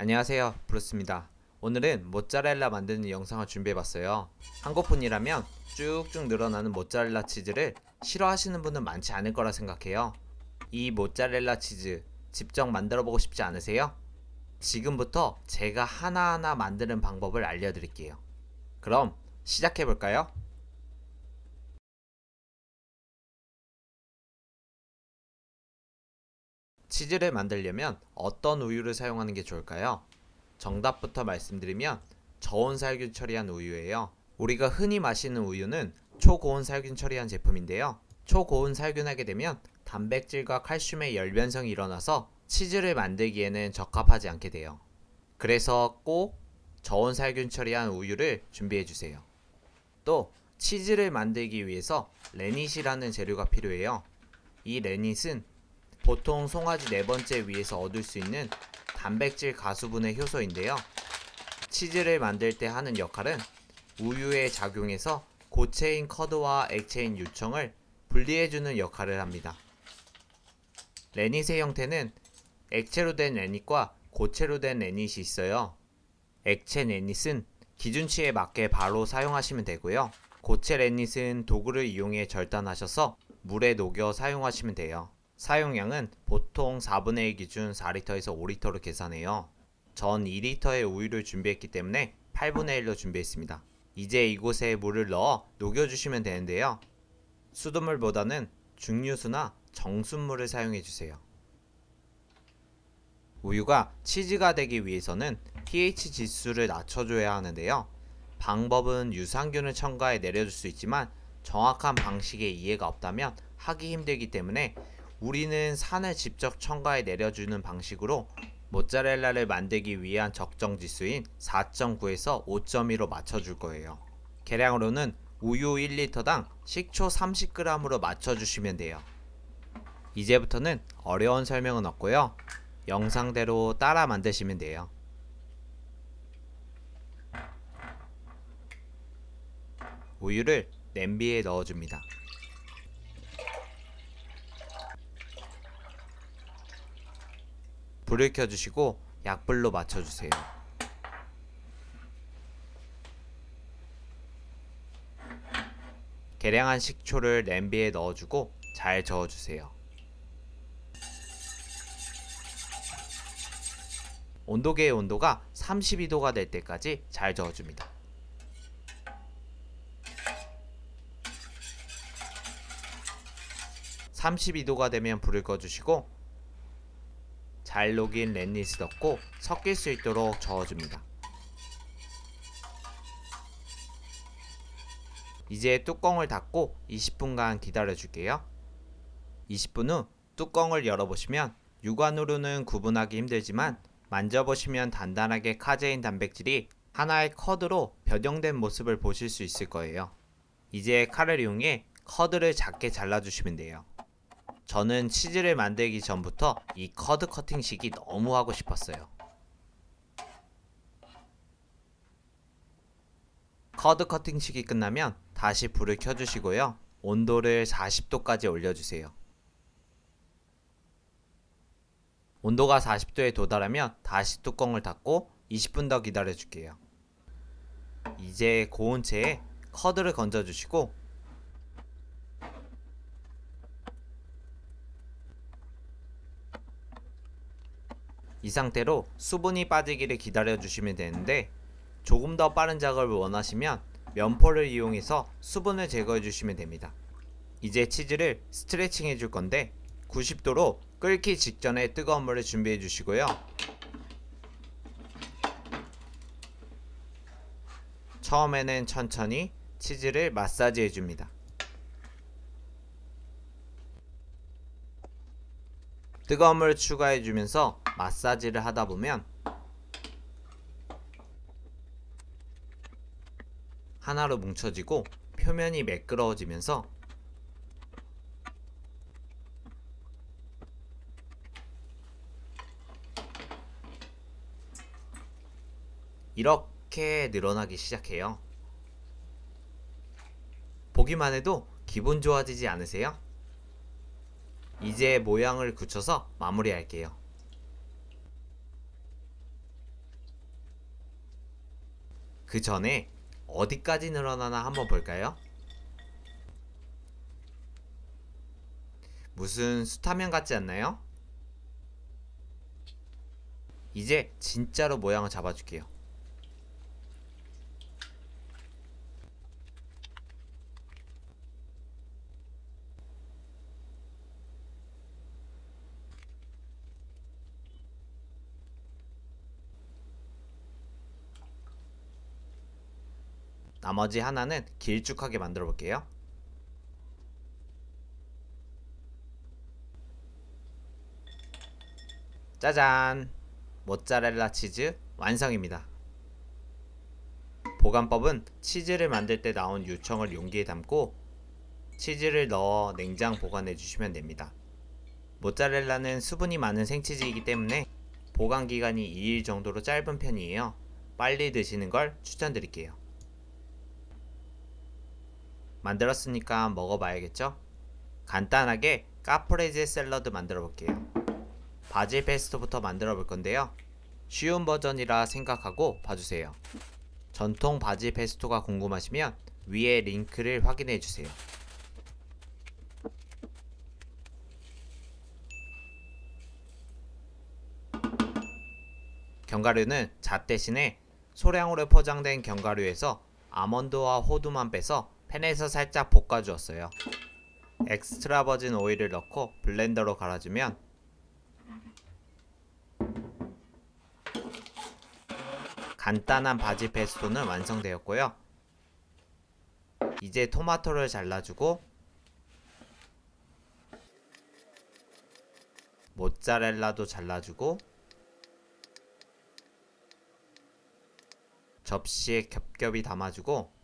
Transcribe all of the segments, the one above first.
안녕하세요. 브루스입니다. 오늘은 모짜렐라 만드는 영상을 준비해봤어요. 한국분이라면 쭉쭉 늘어나는 모짜렐라 치즈를 싫어하시는 분은 많지 않을 거라 생각해요. 이 모짜렐라 치즈 직접 만들어 보고 싶지 않으세요? 지금부터 제가 하나하나 만드는 방법을 알려드릴게요. 그럼 시작해볼까요? 치즈를 만들려면 어떤 우유를 사용하는 게 좋을까요? 정답부터 말씀드리면 저온 살균 처리한 우유예요. 우리가 흔히 마시는 우유는 초고온 살균 처리한 제품인데요. 초고온 살균하게 되면 단백질과 칼슘의 열변성이 일어나서 치즈를 만들기에는 적합하지 않게 돼요. 그래서 꼭 저온 살균 처리한 우유를 준비해 주세요. 또 치즈를 만들기 위해서 레닛이라는 재료가 필요해요. 이 레닛은 보통 송아지 네 번째 위에서 얻을 수 있는 단백질 가수분해 효소인데요. 치즈를 만들 때 하는 역할은 우유에 작용해서 고체인 커드와 액체인 유청을 분리해주는 역할을 합니다. 레닛의 형태는 액체로 된 레닛과 고체로 된 레닛이 있어요. 액체 레닛은 기준치에 맞게 바로 사용하시면 되고요. 고체 레닛은 도구를 이용해 절단하셔서 물에 녹여 사용하시면 돼요. 사용량은 보통 4분의 1 기준 4리터에서 5리터로 계산해요. 전 2리터의 우유를 준비했기 때문에 8분의 1로 준비했습니다. 이제 이곳에 물을 넣어 녹여주시면 되는데요. 수돗물보다는 중류수나 정수물을 사용해주세요. 우유가 치즈가 되기 위해서는 pH 지수를 낮춰줘야 하는데요. 방법은 유산균을 첨가해 내려줄 수 있지만 정확한 방식의 이해가 없다면 하기 힘들기 때문에 우리는 산을 직접 첨가해 내려주는 방식으로 모짜렐라를 만들기 위한 적정 지수인 4.9에서 5.2로 맞춰줄 거예요. 계량으로는 우유 1리터당 식초 30g으로 맞춰주시면 돼요. 이제부터는 어려운 설명은 없고요. 영상대로 따라 만드시면 돼요. 우유를 냄비에 넣어줍니다. 불을 켜주시고 약불로 맞춰주세요. 계량한 식초를 냄비에 넣어주고 잘 저어주세요. 온도계의 온도가 32도가 될 때까지 잘 저어줍니다. (32도가) 되면 불을 꺼주시고 잘 녹인 랜닛을 넣고 섞일 수 있도록 저어줍니다. 이제 뚜껑을 닫고 20분간 기다려줄게요. 20분 후 뚜껑을 열어보시면 육안으로는 구분하기 힘들지만 만져보시면 단단하게 카제인 단백질이 하나의 커드로 변형된 모습을 보실 수 있을 거예요. 이제 칼을 이용해 커드를 작게 잘라주시면 돼요. 저는 치즈를 만들기 전부터 이 커드 커팅식이 너무 하고 싶었어요. 커드 커팅식이 끝나면 다시 불을 켜주시고요. 온도를 40도까지 올려주세요. 온도가 40도에 도달하면 다시 뚜껑을 닫고 20분 더 기다려줄게요. 이제 고온 체에 커드를 건져주시고 이 상태로 수분이 빠지기를 기다려 주시면 되는데 조금 더 빠른 작업을 원하시면 면포를 이용해서 수분을 제거해 주시면 됩니다. 이제 치즈를 스트레칭 해줄 건데 90도로 끓기 직전에 뜨거운 물을 준비해 주시고요. 처음에는 천천히 치즈를 마사지 해줍니다. 뜨거운 물을 추가해주면서 마사지를 하다 보면 하나로 뭉쳐지고 표면이 매끄러워지면서 이렇게 늘어나기 시작해요. 보기만 해도 기분 좋아지지 않으세요? 이제 모양을 굳혀서 마무리할게요. 그 전에 어디까지 늘어나나 한번 볼까요? 무슨 수타면 같지 않나요? 이제 진짜로 모양을 잡아줄게요. 나머지 하나는 길쭉하게 만들어 볼게요. 짜잔! 모짜렐라 치즈 완성입니다. 보관법은 치즈를 만들 때 나온 유청을 용기에 담고 치즈를 넣어 냉장 보관해 주시면 됩니다. 모짜렐라는 수분이 많은 생치즈이기 때문에 보관 기간이 2일 정도로 짧은 편이에요. 빨리 드시는 걸 추천드릴게요. 만들었으니까 먹어봐야겠죠? 간단하게 카프레제 샐러드 만들어 볼게요. 바질 페스토부터 만들어 볼 건데요. 쉬운 버전이라 생각하고 봐주세요. 전통 바질 페스토가 궁금하시면 위에 링크를 확인해 주세요. 견과류는 잣 대신에 소량으로 포장된 견과류에서 아몬드와 호두만 빼서 팬에서 살짝 볶아주었어요. 엑스트라 버진 오일을 넣고 블렌더로 갈아주면 간단한 바지 페스토는 완성되었고요. 이제 토마토를 잘라주고 모짜렐라도 잘라주고 접시에 겹겹이 담아주고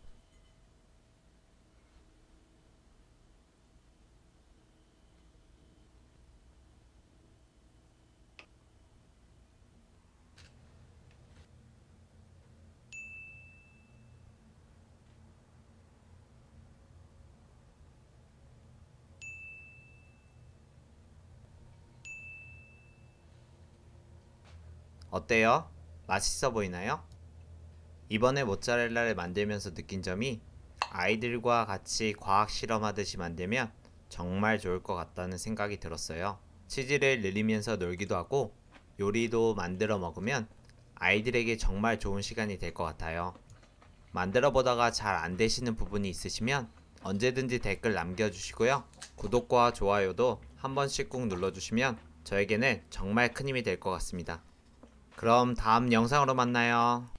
어때요? 맛있어 보이나요? 이번에 모짜렐라를 만들면서 느낀 점이 아이들과 같이 과학 실험하듯이 만들면 정말 좋을 것 같다는 생각이 들었어요. 치즈를 늘리면서 놀기도 하고 요리도 만들어 먹으면 아이들에게 정말 좋은 시간이 될 것 같아요. 만들어 보다가 잘 안 되시는 부분이 있으시면 언제든지 댓글 남겨주시고요. 구독과 좋아요도 한 번씩 꾹 눌러주시면 저에게는 정말 큰 힘이 될 것 같습니다. 그럼 다음 영상으로 만나요.